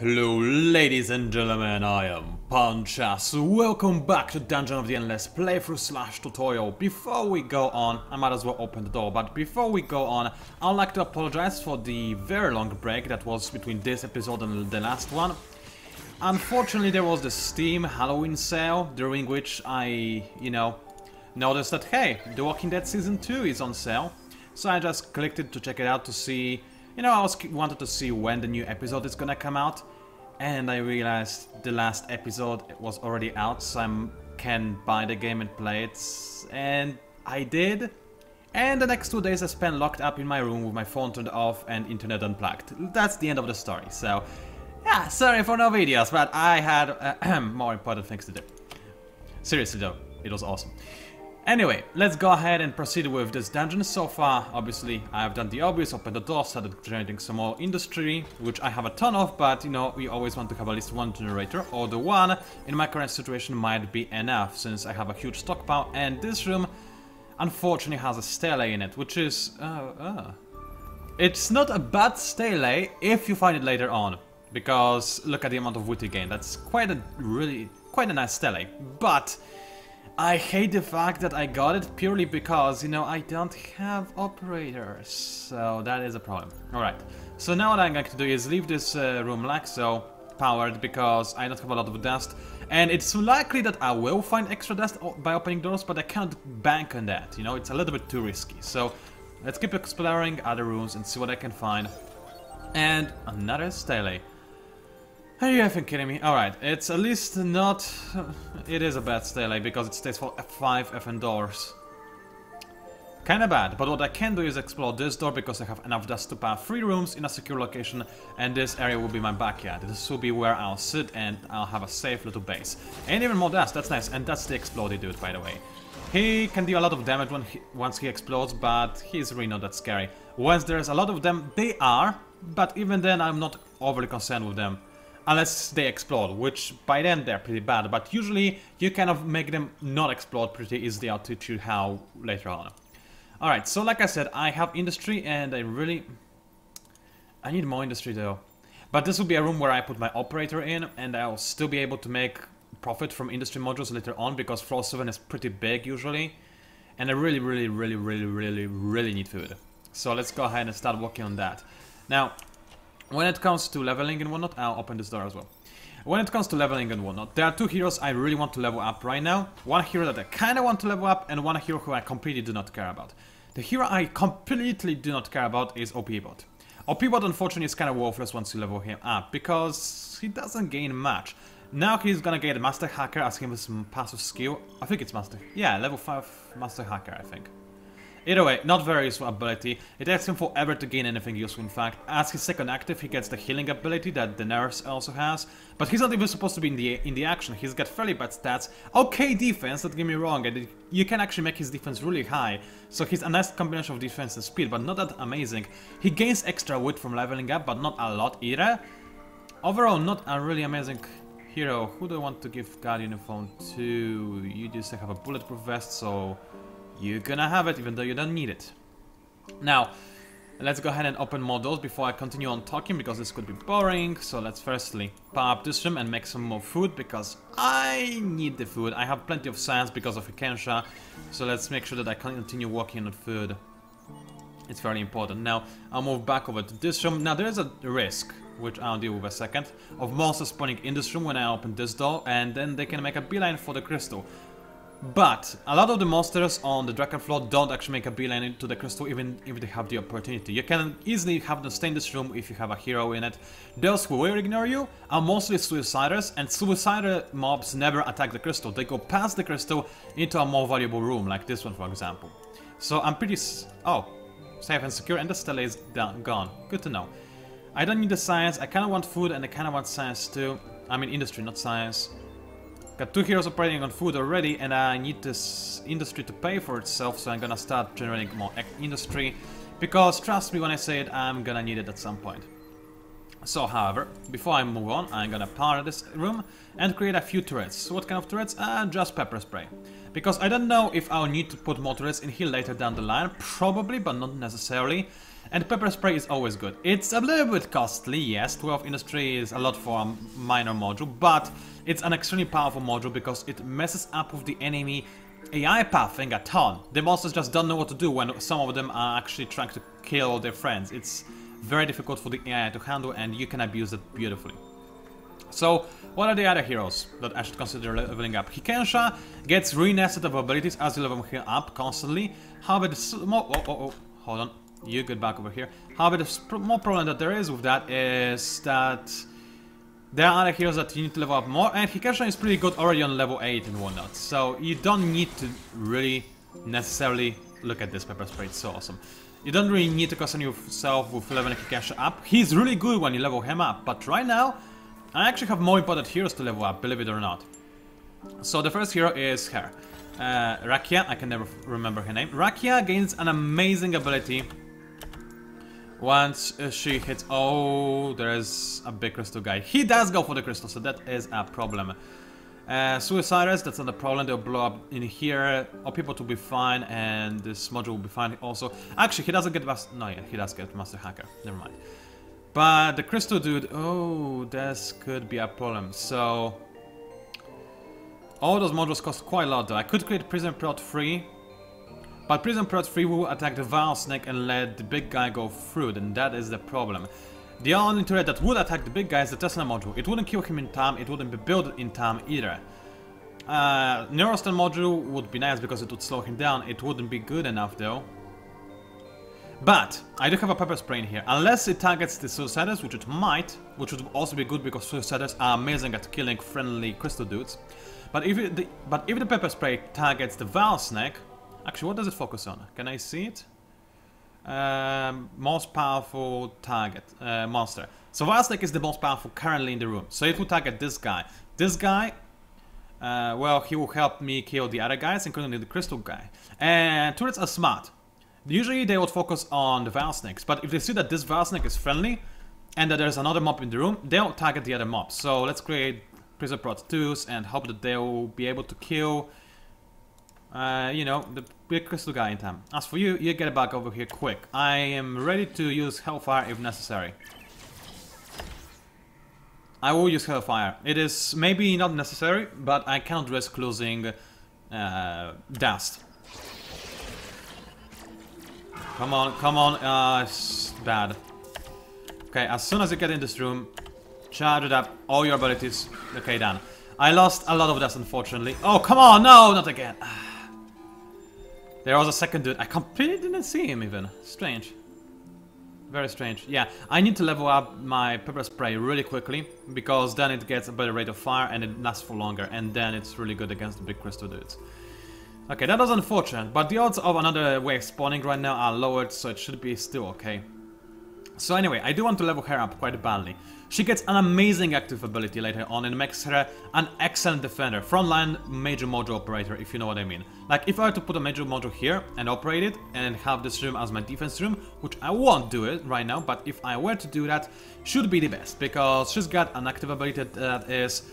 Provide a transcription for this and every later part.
Hello ladies and gentlemen, I am PANCZASU. Welcome back to Dungeon of the Endless playthrough slash tutorial. Before we go on, I might as well open the door, but before we go on, I'd like to apologize for the very long break that was between this episode and the last one. Unfortunately, there was the Steam Halloween sale, during which I, you know, noticed that, hey, The Walking Dead Season 2 is on sale. So I just clicked it to check it out to see you know, I was wanted to see when the new episode is gonna come out, and I realized the last episode was already out, so I can buy the game and play it, and I did. And the next two days I spent locked up in my room with my phone turned off and internet unplugged. That's the end of the story, so... Yeah, sorry for no videos, but I had uh, more important things to do. Seriously though, it was awesome. Anyway, let's go ahead and proceed with this dungeon. So far, obviously, I have done the obvious, opened the door, started generating some more industry, which I have a ton of, but, you know, we always want to have at least one generator, or the one in my current situation might be enough, since I have a huge stockpile, and this room, unfortunately, has a stele in it, which is... Uh, uh. It's not a bad stele if you find it later on, because look at the amount of wood you gain, that's quite a really, quite a nice stele, but... I hate the fact that I got it purely because, you know, I don't have operators. So that is a problem. Alright, so now what I'm going to do is leave this uh, room like so, powered, because I don't have a lot of dust. And it's likely that I will find extra dust by opening doors, but I can't bank on that, you know, it's a little bit too risky. So let's keep exploring other rooms and see what I can find. And another stele. Are you effing kidding me? Alright, it's at least not... It is a bad stele because it stays for 5 effing doors. Kinda bad, but what I can do is explore this door because I have enough dust to power 3 rooms in a secure location and this area will be my backyard. This will be where I'll sit and I'll have a safe little base. And even more dust, that's nice, and that's the explodey dude by the way. He can do a lot of damage when he, once he explodes, but he's really not that scary. Once there's a lot of them, they are, but even then I'm not overly concerned with them unless they explode, which by then they're pretty bad, but usually you kind of make them not explode pretty easily, I'll teach you how later on. Alright, so like I said, I have industry and I really... I need more industry though. But this will be a room where I put my operator in and I'll still be able to make profit from industry modules later on because floor 7 is pretty big usually. And I really, really, really, really, really, really need food. So let's go ahead and start working on that. Now, when it comes to leveling and whatnot, I'll open this door as well. When it comes to leveling and whatnot, there are two heroes I really want to level up right now. One hero that I kinda want to level up, and one hero who I completely do not care about. The hero I completely do not care about is OP-Bot. OP-Bot unfortunately is kinda worthless once you level him up, because he doesn't gain much. Now he's gonna get Master Hacker as him some passive skill. I think it's Master... Yeah, level 5 Master Hacker, I think. Either way, not very useful ability. It takes him forever to gain anything useful in fact. As his second active, he gets the healing ability that Daenerys also has. But he's not even supposed to be in the in the action. He's got fairly bad stats. Okay defense, don't get me wrong, and you can actually make his defense really high. So he's a nice combination of defense and speed, but not that amazing. He gains extra wit from leveling up, but not a lot either. Overall, not a really amazing hero. Who do I want to give Guardian Uniform to? You just have a bulletproof vest, so you're gonna have it even though you don't need it. Now, let's go ahead and open doors before I continue on talking because this could be boring. So let's firstly power up this room and make some more food because I need the food. I have plenty of science because of Hikensha. So let's make sure that I can continue working on food. It's very important. Now, I'll move back over to this room. Now, there is a risk, which I'll deal with a second, of monsters spawning in this room when I open this door, and then they can make a beeline for the crystal. But a lot of the monsters on the Dragon floor don't actually make a beeline to the crystal even if they have the opportunity. You can easily have them stay in this room if you have a hero in it. Those who will ignore you are mostly suiciders and suicider mobs never attack the crystal. They go past the crystal into a more valuable room like this one for example. So I'm pretty... oh, safe and secure and the stele is done, gone. Good to know. I don't need the science, I kinda want food and I kinda want science too. I mean industry, not science. Got two heroes operating on food already and I need this industry to pay for itself so I'm gonna start generating more industry because trust me when I say it, I'm gonna need it at some point. So, however, before I move on, I'm gonna power this room and create a few turrets. What kind of turrets? Uh, just pepper spray. Because I don't know if I'll need to put more turrets in here later down the line, probably, but not necessarily. And pepper spray is always good. It's a little bit costly, yes, 12 industry is a lot for a minor module, but it's an extremely powerful module because it messes up with the enemy AI pathing a ton. The monsters just don't know what to do when some of them are actually trying to kill their friends. It's very difficult for the AI to handle and you can abuse it beautifully. So, what are the other heroes that I should consider leveling up? Hikensha gets re-nested of abilities as you level him up constantly. However, the small... Oh, oh, oh, hold on. You get back over here. However, the more problem that there is with that is that there are other heroes that you need to level up more, and Hikensha is pretty good already on level 8 and whatnot. So you don't need to really necessarily look at this pepper spray, it's so awesome. You don't really need to concern yourself with leveling Hikensha up. He's really good when you level him up, but right now, I actually have more important heroes to level up, believe it or not. So the first hero is her. Uh, Rakia, I can never remember her name. Rakia gains an amazing ability once uh, she hits... Oh, there's a big crystal guy. He does go for the crystal, so that is a problem. Uh, Suiciders, that's not a problem, they'll blow up in here. All people to be fine, and this module will be fine also. Actually, he doesn't get Master... No, yeah, he does get Master Hacker. Never mind. But the crystal dude... Oh, this could be a problem. So... All those modules cost quite a lot, though. I could create Prison Prot 3, but Prison Prot 3 will attack the Vile Snake and let the big guy go through, and that is the problem. The only turret that would attack the big guy is the Tesla module. It wouldn't kill him in time, it wouldn't be built in time either. Uh, module would be nice because it would slow him down, it wouldn't be good enough though. But, I do have a pepper spray in here. Unless it targets the Suiciders, which it might, which would also be good because Suiciders are amazing at killing friendly crystal dudes. But if, it, the, but if the pepper spray targets the Vile Snake, Actually, what does it focus on? Can I see it? Um, most powerful target, uh, monster. So Snake is the most powerful currently in the room. So it will target this guy. This guy, uh, well, he will help me kill the other guys, including the crystal guy. And turrets are smart. Usually they would focus on the Vile Snakes, but if they see that this Vile Snake is friendly, and that there's another mob in the room, they'll target the other mobs. So let's create Prison Prot 2s and hope that they'll be able to kill uh, you know, the big crystal guy in time. As for you, you get back over here quick. I am ready to use Hellfire if necessary. I will use Hellfire. It is maybe not necessary, but I cannot risk losing uh, Dust. Come on, come on, uh, it's bad. Okay, as soon as you get in this room, charge it up, all your abilities. Okay, done. I lost a lot of dust, unfortunately. Oh, come on, no, not again. There was a second dude. I completely didn't see him even. Strange. Very strange. Yeah, I need to level up my pepper spray really quickly because then it gets a better rate of fire and it lasts for longer and then it's really good against the big crystal dudes. Okay, that was unfortunate, but the odds of another wave spawning right now are lowered so it should be still okay. So anyway, I do want to level her up quite badly. She gets an amazing active ability later on and makes her an excellent defender, frontline major module operator if you know what I mean. Like if I were to put a major module here and operate it and have this room as my defense room, which I won't do it right now, but if I were to do that, should be the best because she's got an active ability that is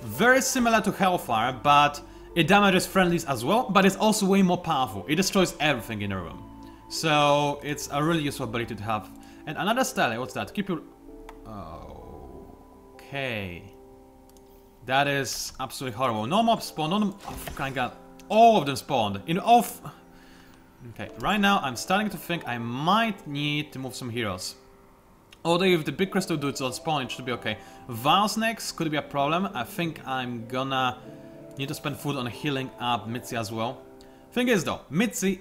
very similar to Hellfire, but it damages friendlies as well, but it's also way more powerful. It destroys everything in a room. So it's a really useful ability to have and another stele, eh, what's that? Keep your... Okay. That is absolutely horrible. No mob spawn, no... Oh, my god. All of them spawned. In off... Okay, right now I'm starting to think I might need to move some heroes. Although if the big crystal dudes don't spawn, it should be okay. Vile Snakes could be a problem. I think I'm gonna need to spend food on healing up Mitzi as well. Thing is though, Mitzi,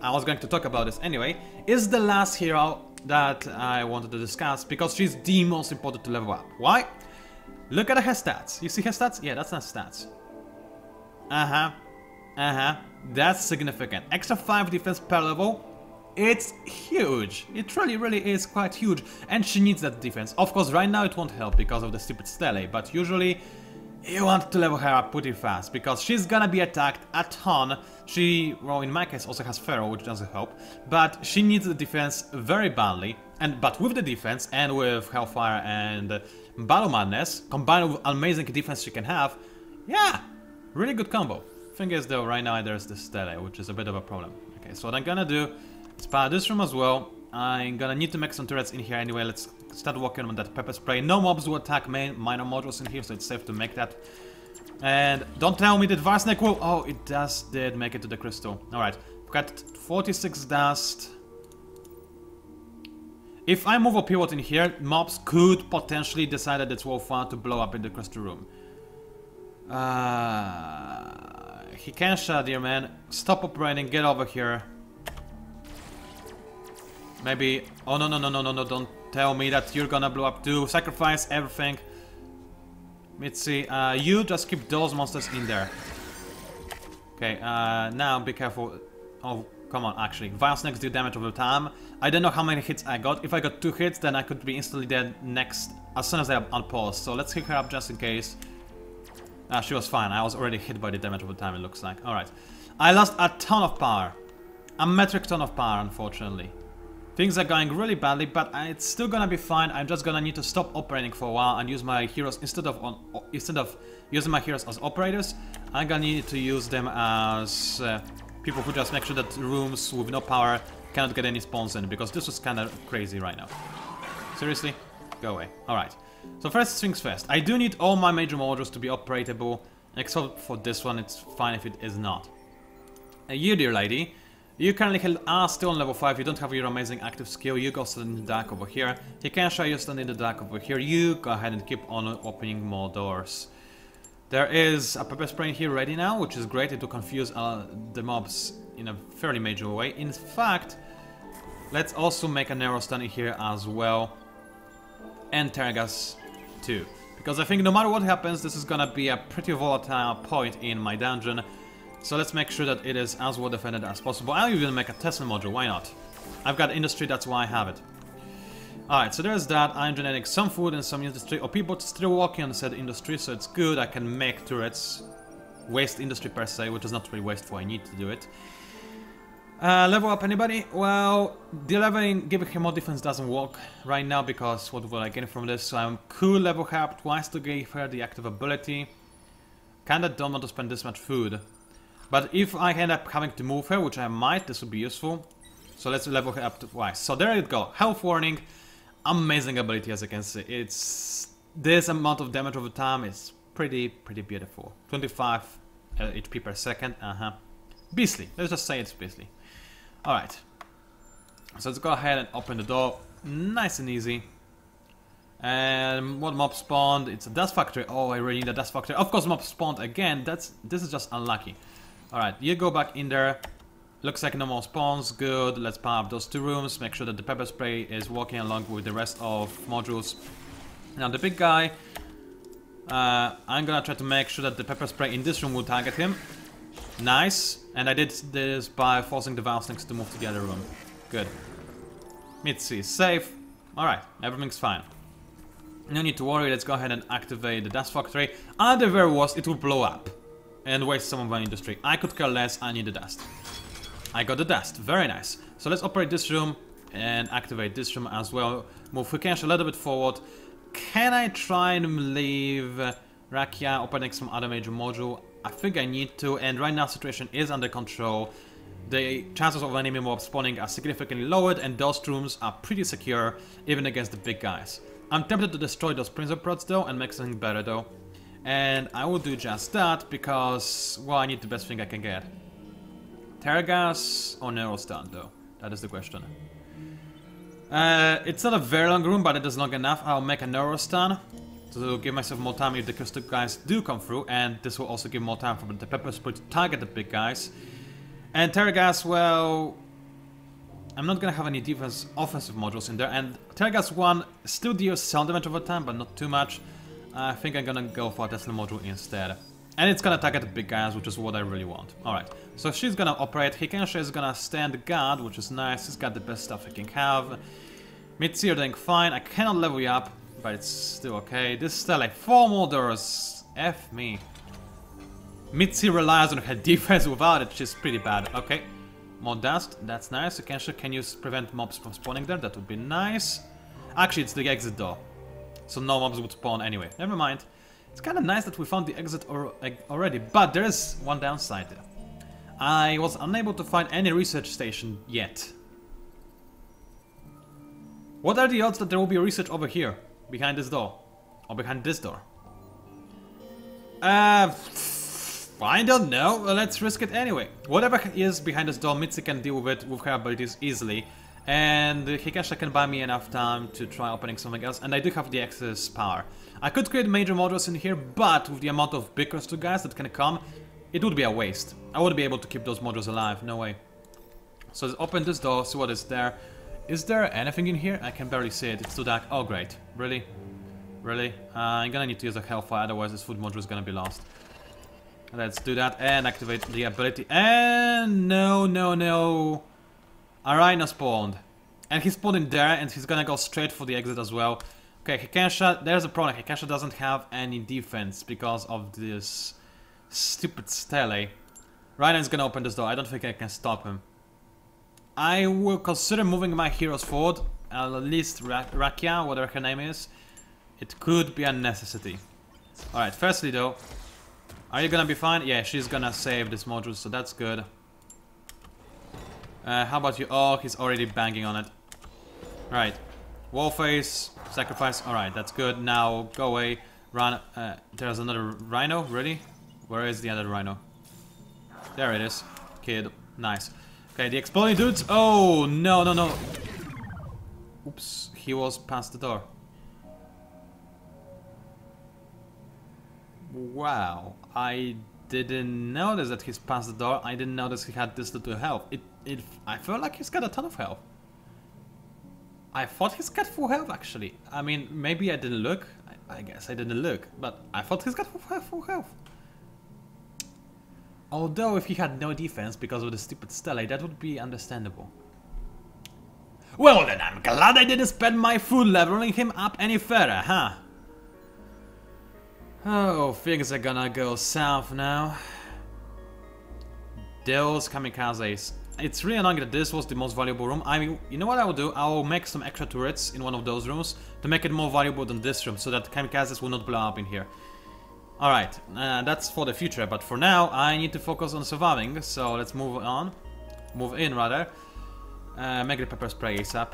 I was going to talk about this anyway, is the last hero that I wanted to discuss because she's the most important to level up. Why? Look at her stats. You see her stats? Yeah, that's not stats. Uh-huh. Uh-huh. That's significant. Extra 5 defense per level. It's huge. It really, really is quite huge. And she needs that defense. Of course, right now it won't help because of the stupid stele, but usually you want to level her up pretty fast, because she's gonna be attacked a ton. She, well, in my case, also has Pharaoh, which doesn't help, but she needs the defense very badly. And But with the defense, and with Hellfire and Battle Madness, combined with amazing defense she can have, yeah, really good combo. Thing is, though, right now there's the Stele, which is a bit of a problem. Okay, so what I'm gonna do is power this room as well, I'm gonna need to make some turrets in here anyway. Let's start working on that pepper spray. No mobs will attack main minor modules in here, so it's safe to make that. And don't tell me that Vile Snake will... Oh, it does did make it to the crystal. Alright, got 46 dust. If I move a pivot in here, mobs could potentially decide that it's worthwhile to blow up in the crystal room. Uh, shut, dear man. Stop operating, get over here. Maybe... Oh, no, no, no, no, no, no, don't tell me that you're gonna blow up too. Sacrifice everything. Mitzi, uh, you just keep those monsters in there. Okay, uh, now be careful. Oh, come on, actually. Vile snakes do damage over time. I don't know how many hits I got. If I got two hits, then I could be instantly dead next, as soon as I unpause. So let's kick her up just in case. Ah, she was fine. I was already hit by the damage over time, it looks like. Alright. I lost a ton of power. A metric ton of power, unfortunately. Things are going really badly, but it's still gonna be fine. I'm just gonna need to stop operating for a while and use my heroes instead of on, instead of using my heroes as operators. I'm gonna need to use them as uh, people who just make sure that rooms with no power cannot get any spawns in, because this is kind of crazy right now. Seriously? Go away. Alright. So first things first. I do need all my major modules to be operatable, except for this one, it's fine if it is not. Uh, you, dear lady, you currently are still on level 5, you don't have your amazing active skill, you go stand in the dark over here. Hikensha you stand in the dark over here, you go ahead and keep on opening more doors. There is a pepper spray here ready now, which is great, it will confuse uh, the mobs in a fairly major way. In fact, let's also make an arrow stand here as well. And Terragas too. Because I think no matter what happens, this is gonna be a pretty volatile point in my dungeon. So let's make sure that it is as well defended as possible. I'll even make a Tesla module, why not? I've got industry, that's why I have it. Alright, so there's that. I'm generating some food and some industry. Oh, people still working on said industry, so it's good. I can make turrets. Waste industry per se, which is not really wasteful. I need to do it. Uh, level up anybody? Well, the leveling, giving him more defense doesn't work right now because what will I gain from this? So I'm cool level up twice to give her the active ability. Kinda don't want to spend this much food. But if I end up having to move her, which I might, this would be useful. So let's level her up twice. So there you go. Health warning. Amazing ability as you can see. It's this amount of damage over time is pretty, pretty beautiful. 25 uh, HP per second. Uh-huh. Beastly. Let's just say it's beastly. Alright. So let's go ahead and open the door. Nice and easy. And what mob spawned? It's a dust factory. Oh, I really need a dust factory. Of course, mob spawned again. That's This is just unlucky. Alright, you go back in there. Looks like no more spawns, good. Let's power up those two rooms, make sure that the pepper spray is working along with the rest of modules. Now the big guy, uh, I'm gonna try to make sure that the pepper spray in this room will target him. Nice. And I did this by forcing the Vile Snakes to move to the other room. Good. Mitzi, safe. Alright, everything's fine. No need to worry, let's go ahead and activate the dust factory. At the very worst, it will blow up and waste some of my industry. I could care less, I need the dust. I got the dust, very nice. So let's operate this room and activate this room as well. Move Hikensha a little bit forward. Can I try and leave uh, Rakia opening some other major module? I think I need to, and right now situation is under control. The chances of enemy mob spawning are significantly lowered and those rooms are pretty secure, even against the big guys. I'm tempted to destroy those Prince of prods though and make something better though. And I will do just that because, well, I need the best thing I can get. Terragas or Neurostun though? That is the question. Uh, it's not a very long room, but it is long enough. I'll make a Neurostun to give myself more time if the crystal guys do come through, and this will also give more time for the pepper spray to target the big guys. And Terragas, well, I'm not gonna have any defense offensive modules in there, and Terragas 1 still deals some damage over time, but not too much. I think I'm gonna go for a Tesla module instead. And it's gonna target the big guys, which is what I really want. Alright, so she's gonna operate. Hikensha is gonna stand guard, which is nice. He's got the best stuff he can have. Mitzi are doing fine. I cannot level you up, but it's still okay. This is still like four more doors. F me. Mitzi relies on her defense. Without it, she's pretty bad. Okay. More dust. That's nice. Hikensha, can you prevent mobs from spawning there? That would be nice. Actually, it's the exit door so no mobs would spawn anyway. Never mind. It's kind of nice that we found the exit or already, but there is one downside. There. I was unable to find any research station yet. What are the odds that there will be research over here? Behind this door? Or behind this door? Uh... I don't know. Let's risk it anyway. Whatever is behind this door, Mitzi can deal with it with her abilities easily. And Hikensha can buy me enough time to try opening something else. And I do have the excess power. I could create major modules in here, but with the amount of big to guys that can come, it would be a waste. I wouldn't be able to keep those modules alive. No way. So let's open this door, see what is there. Is there anything in here? I can barely see it. It's too dark. Oh, great. Really? Really? Uh, I'm gonna need to use a Hellfire, otherwise this food module is gonna be lost. Let's do that and activate the ability. And no, no, no. A rhino spawned. And he spawned in there and he's gonna go straight for the exit as well. Okay, Hikensha, there's a problem. Hikensha doesn't have any defense because of this stupid stele. Rhino is gonna open this door. I don't think I can stop him. I will consider moving my heroes forward. At least Ra Rakia, whatever her name is. It could be a necessity. Alright, firstly though, are you gonna be fine? Yeah, she's gonna save this module, so that's good. Uh, how about you? Oh, he's already banging on it. Right. Wallface, sacrifice. Alright, that's good. Now, go away. Run. Uh, there's another rhino. Really? Where is the other rhino? There it is. Kid. Nice. Okay, the exploding dudes. Oh, no, no, no. Oops. He was past the door. Wow, I didn't notice that he's past the door. I didn't notice he had this little health. It, it, I feel like he's got a ton of health. I thought he's got full health actually. I mean, maybe I didn't look. I, I guess I didn't look, but I thought he's got full, full health. Although if he had no defense because of the stupid stele, that would be understandable. Well then, I'm glad I didn't spend my food leveling him up any further, huh? Oh, things are gonna go south now. Those kamikazes. It's really annoying that this was the most valuable room. I mean, you know what I will do? I will make some extra turrets in one of those rooms to make it more valuable than this room, so that kamikazes will not blow up in here. Alright, uh, that's for the future, but for now I need to focus on surviving, so let's move on. Move in, rather. Uh, make the pepper spray ASAP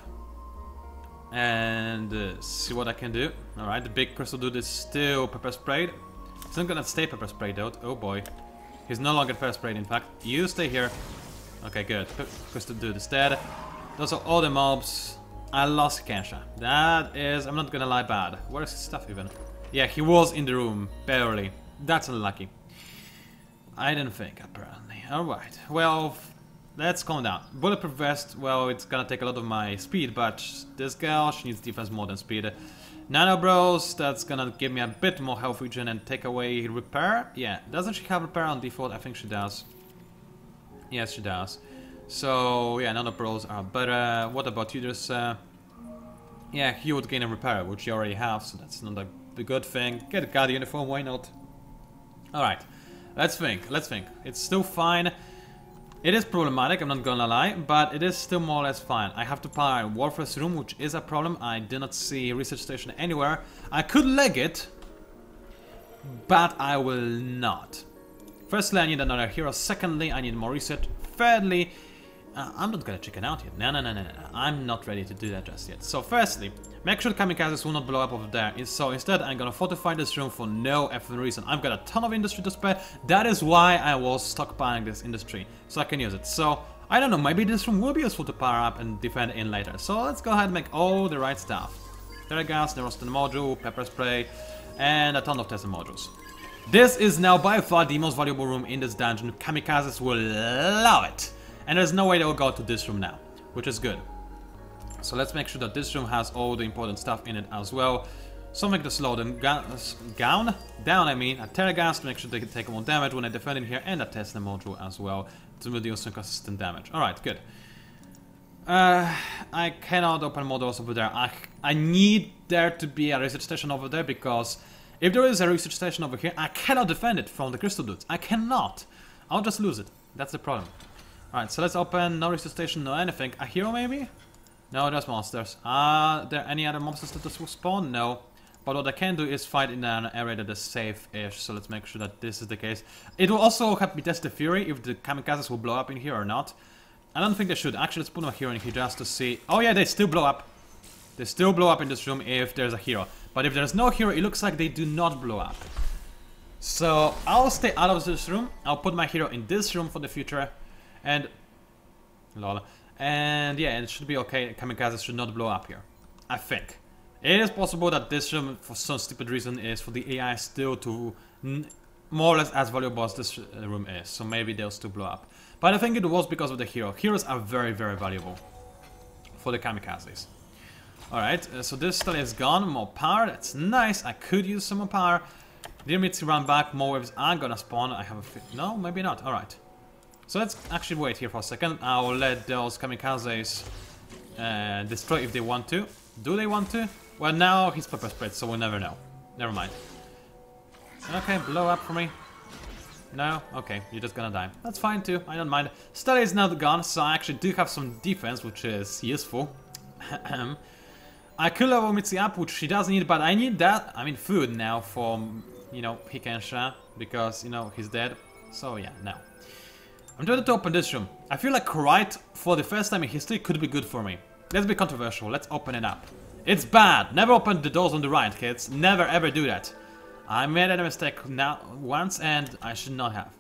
and uh, see what I can do. Alright, the big crystal dude is still pepper sprayed. He's not gonna stay pepper sprayed though. Oh boy. He's no longer pepper sprayed in fact. You stay here. Okay, good. Crystal dude is dead. Those are all the mobs. I lost Kensha. That is, I'm not gonna lie, bad. Where is his stuff even? Yeah, he was in the room. Barely. That's unlucky. I didn't think, apparently. Alright. Well, Let's calm down. Bulletproof vest, well, it's gonna take a lot of my speed, but this girl, she needs defense more than speed. Nano Bros, that's gonna give me a bit more health regen and take away repair. Yeah, doesn't she have repair on default? I think she does. Yes, she does. So, yeah, Nano Bros are better. What about you? There's, uh... Yeah, you would gain a repair, which you already have, so that's not a, a good thing. Get a guard uniform, why not? Alright, let's think, let's think. It's still fine. It is problematic, I'm not gonna lie, but it is still more or less fine. I have to power Warface room, which is a problem. I do not see research station anywhere. I could leg it, but I will not. Firstly, I need another hero. Secondly, I need more research. Thirdly, uh, I'm not gonna chicken out yet. No, no, no, no, no. I'm not ready to do that just yet. So firstly, make sure the kamikazes will not blow up over there. So instead, I'm gonna fortify this room for no effing reason. I've got a ton of industry to spare. That is why I was stockpiling this industry, so I can use it. So, I don't know, maybe this room will be useful to power up and defend in later. So let's go ahead and make all the right stuff. Terragas, Neurostun module, pepper spray, and a ton of Tesla modules. This is now by far the most valuable room in this dungeon. Kamikazes will love it. And there's no way they'll go to this room now, which is good. So let's make sure that this room has all the important stuff in it as well. Something to slow them down, down I mean, a Terragas to make sure they can take more damage when they defend in here, and a Tesla module as well to reduce some consistent damage. Alright, good. Uh, I cannot open doors over there. I, I need there to be a research station over there because if there is a research station over here, I cannot defend it from the crystal dudes. I cannot. I'll just lose it. That's the problem. Alright, so let's open no research station, no anything. A hero maybe? No, there's monsters. Are there any other monsters that will spawn? No. But what I can do is fight in an area that is safe-ish, so let's make sure that this is the case. It will also help me test the Fury, if the kamikazes will blow up in here or not. I don't think they should. Actually, let's put a hero in here just to see... Oh yeah, they still blow up. They still blow up in this room if there's a hero. But if there's no hero, it looks like they do not blow up. So I'll stay out of this room. I'll put my hero in this room for the future. And... Lol. And yeah, it should be okay. Kamikazes should not blow up here. I think. It is possible that this room, for some stupid reason, is for the AI still to more or less as valuable as this uh, room is. So maybe they'll still blow up. But I think it was because of the hero. Heroes are very, very valuable for the kamikazes. Alright, uh, so this study is gone. More power, that's nice. I could use some more power. Dear Mitzi, run back. More waves are gonna spawn. I have a. No, maybe not. Alright. So let's actually wait here for a second. I'll let those kamikazes uh, destroy if they want to. Do they want to? Well, now he's pepper sprayed, so we'll never know. Never mind. Okay, blow up for me. No? Okay, you're just gonna die. That's fine too, I don't mind. Study is now gone, so I actually do have some defense, which is useful. I could level Mitzi up, which she doesn't need, but I need that, I mean food now for, you know, Hikensha, because, you know, he's dead. So yeah, no. I'm trying to open this room. I feel like right for the first time in history could be good for me. Let's be controversial, let's open it up. It's bad! Never open the doors on the right, kids. Never ever do that. I made a mistake now once and I should not have.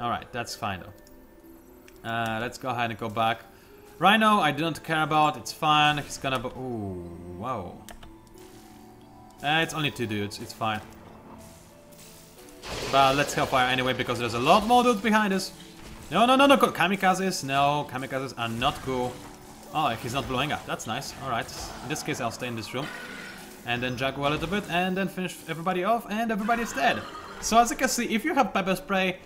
Alright, that's fine though. Uh, let's go ahead and go back. Rhino, I don't care about, it's fine. He's gonna ooh, whoa. Uh, it's only two dudes, it's fine. But let's Hellfire anyway, because there's a lot more dudes behind us. No, no, no, no, kamikazes, no, kamikazes are not cool. Oh, he's not blowing up, that's nice, alright. In this case, I'll stay in this room and then juggle a little bit, and then finish everybody off, and everybody's dead. So as you can see, if you have Pepper Spray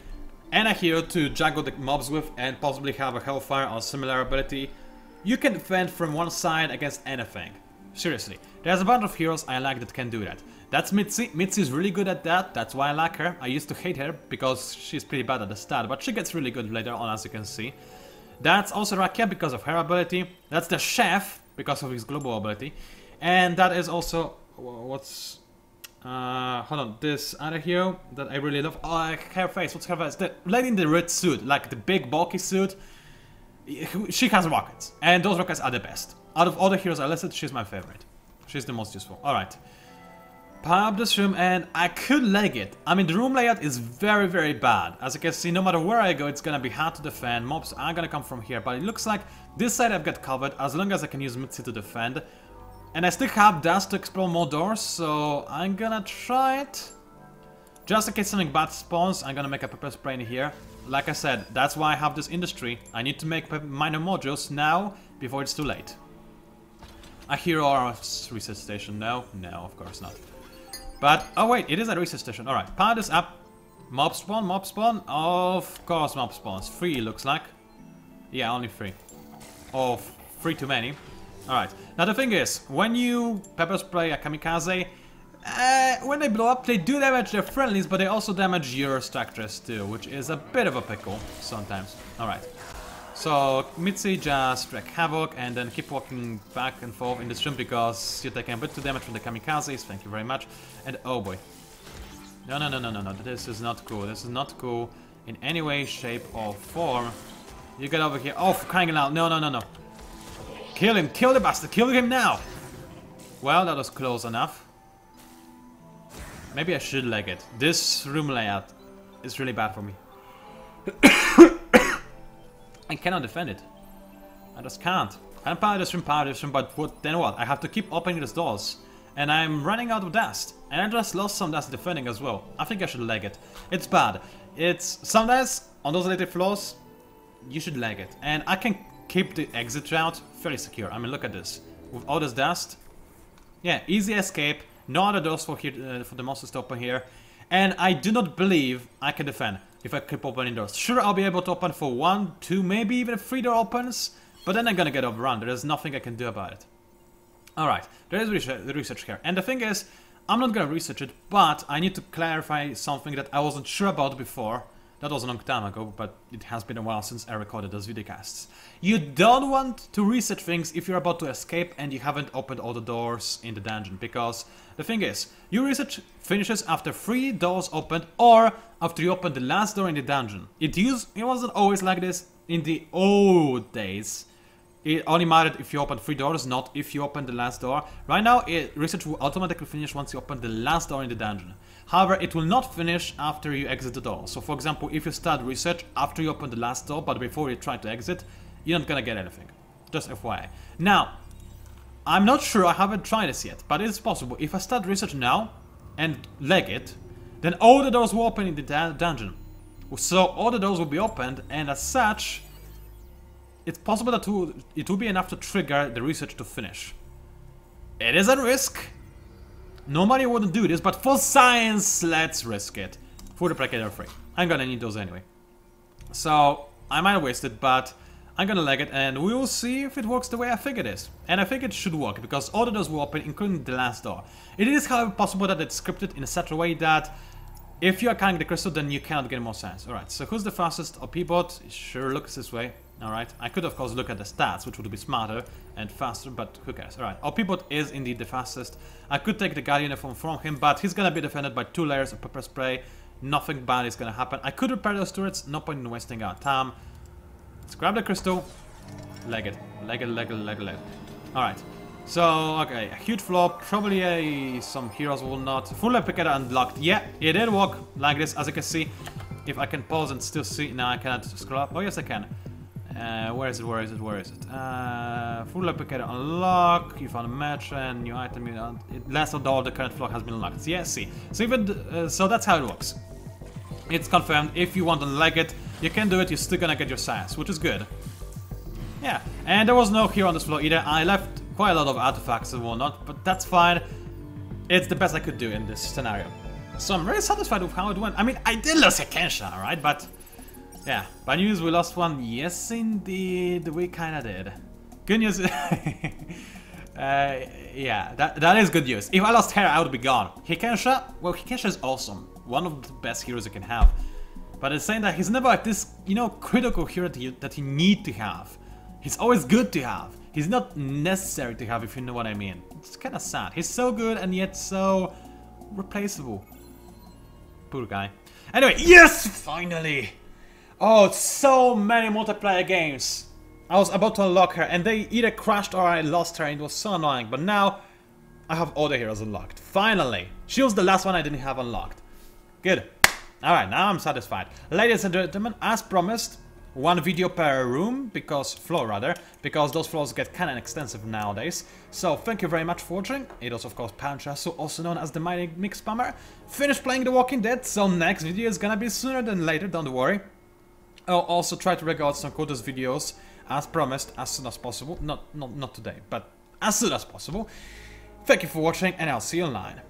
and a hero to juggle the mobs with, and possibly have a Hellfire or similar ability, you can defend from one side against anything. Seriously, there's a bunch of heroes I like that can do that. That's Mitzi. Mitzi is really good at that, that's why I like her. I used to hate her because she's pretty bad at the start, but she gets really good later on as you can see. That's also Rakia because of her ability. That's the Chef because of his global ability. And that is also what's uh, hold on, this other hero that I really love. Oh, her face. What's her face? The lady in the red suit, like the big bulky suit. She has rockets, and those rockets are the best. Out of all the heroes I listed, she's my favorite. She's the most useful. All right. Power up this room, and I could leg it. I mean, the room layout is very, very bad. As you can see, no matter where I go, it's gonna be hard to defend. Mobs are gonna come from here, but it looks like this side I've got covered as long as I can use Mitzi to defend. And I still have dust to explore more doors, so I'm gonna try it. Just in case something bad spawns, I'm gonna make a pepper spray in here. Like I said, that's why I have this industry. I need to make minor modules now, before it's too late. I hear a research station? No? No, of course not. But, oh wait, it is a research station. Alright, power this up. Mob spawn, mob spawn? Of course mob spawns. Three, looks like. Yeah, only three. Or three too many. Alright, now the thing is, when you pepper spray a kamikaze, uh, when they blow up, they do damage their friendlies, but they also damage your structures too, which is a bit of a pickle sometimes. Alright. So, Mitzi just wreak havoc and then keep walking back and forth in this room because you're taking a bit too damage from the kamikazes, thank you very much. And oh boy. No, no, no, no, no, no, this is not cool, this is not cool in any way, shape or form. You get over here, oh, for crying out, no, no, no, no. Kill him! Kill the bastard! Kill him now! Well, that was close enough. Maybe I should leg it. This room layout is really bad for me. I cannot defend it. I just can't. I'm power this room, power this room, but what, then what? I have to keep opening these doors. And I'm running out of dust. And I just lost some dust defending as well. I think I should leg it. It's bad. It's sometimes on those later floors, you should leg it. And I can keep the exit route fairly secure. I mean, look at this. With all this dust, yeah, easy escape. No other doors for here uh, for the monsters to open here. And I do not believe I can defend if I keep opening doors. Sure, I'll be able to open for one, two, maybe even three door opens, but then I'm gonna get overrun. There's nothing I can do about it. Alright, there is the research here. And the thing is, I'm not gonna research it, but I need to clarify something that I wasn't sure about before. That was a long time ago, but it has been a while since I recorded those videocasts. You don't want to reset things if you're about to escape and you haven't opened all the doors in the dungeon, because the thing is, your research finishes after three doors opened or after you open the last door in the dungeon. It, used, it wasn't always like this in the old days. It only mattered if you opened three doors, not if you opened the last door. Right now, it, research will automatically finish once you open the last door in the dungeon. However, it will not finish after you exit the door. So for example, if you start research after you open the last door, but before you try to exit, you're not gonna get anything. Just FYI. Now, I'm not sure, I haven't tried this yet, but it's possible. If I start research now and leg it, then all the doors will open in the dungeon. So all the doors will be opened, and as such, it's possible that it will be enough to trigger the research to finish. It is a risk. I wouldn't do this, but for science, let's risk it. For the Predator free. I'm gonna need those anyway. So, I might waste it, but I'm gonna leg it and we will see if it works the way I think it is. And I think it should work, because all the doors will open, including the last door. It is however possible that it's scripted in a such a way that if you are carrying the crystal, then you cannot get more science. Alright, so who's the fastest OP bot? Sure looks this way. Alright, I could of course look at the stats, which would be smarter and faster, but who cares? Alright, OP-Bot is indeed the fastest. I could take the Guardian uniform from him, but he's gonna be defended by two layers of pepper spray. Nothing bad is gonna happen. I could repair those turrets, no point in wasting our time. Let's grab the crystal. Leg it. Leg it, leg it, leg it, leg it. Alright. So, okay, a huge flop, probably some heroes will not. Full Epicator unlocked. Yeah, it did work like this, as you can see. If I can pause and still see, now I cannot scroll up. Oh yes, I can. Uh, where is it? Where is it? Where is it? Uh, full replicator unlock. You found a match and new item. You of all, the current flock has been unlocked. Yeah, see. So even uh, so, that's how it works. It's confirmed. If you want to leg it, you can do it. You're still gonna get your science, which is good. Yeah, and there was no hero on this floor either. I left quite a lot of artifacts and whatnot, but that's fine. It's the best I could do in this scenario. So I'm very satisfied with how it went. I mean, I did lose a Kensha, right? But yeah, bad news, we lost one. Yes, indeed, we kinda did. Good news... uh, yeah, that, that is good news. If I lost Hera, I would be gone. Hikensha? Well, Hikensha is awesome. One of the best heroes you can have. But it's saying that he's never like this, you know, critical hero that you, that you need to have. He's always good to have. He's not necessary to have, if you know what I mean. It's kind of sad. He's so good and yet so replaceable. Poor guy. Anyway, yes! Finally! Oh, so many multiplayer games. I was about to unlock her and they either crashed or I lost her and it was so annoying. But now I have all the heroes unlocked. Finally. She was the last one I didn't have unlocked. Good. Alright, now I'm satisfied. Ladies and gentlemen, as promised, one video per room, because floor rather, because those floors get kinda extensive nowadays. So thank you very much for watching. It was of course PANCZASU, also known as the Mighty MIG Spammer. Finished playing The Walking Dead, so next video is gonna be sooner than later, don't worry. I'll also try to record some Kodos videos as promised as soon as possible. Not, not, not today, but as soon as possible. Thank you for watching and I'll see you online.